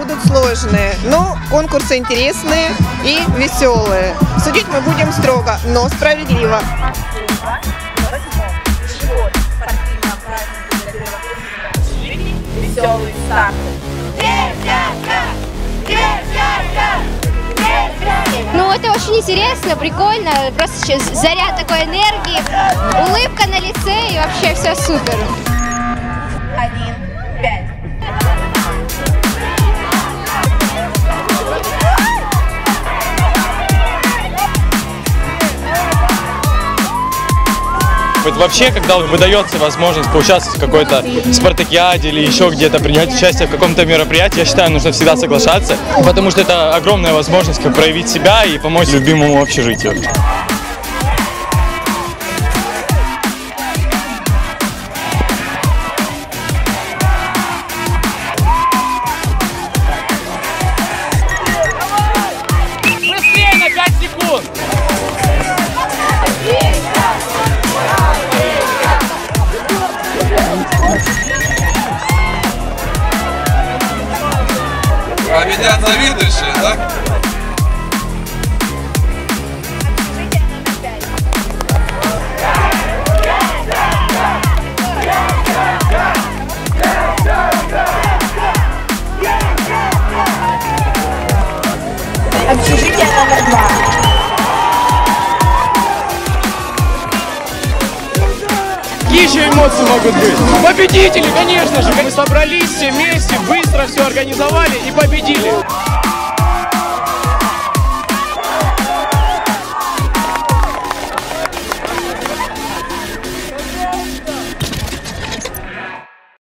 будут сложные, но конкурсы интересные и веселые. Судить мы будем строго, но справедливо. Веселый старт. Ну, это очень интересно, прикольно, просто сейчас заряд такой энергии, улыбка на лице и вообще все супер. Вообще, когда выдается возможность поучаствовать в какой-то спартакиаде или еще где-то принять участие в каком-то мероприятии, я считаю, нужно всегда соглашаться, потому что это огромная возможность проявить себя и помочь любимому общежитию. А меня завидуешь, да? Общежитие номер два. Еще эмоции могут быть? Победители, конечно же! Мы собрались все вместе, быстро все организовали и победили.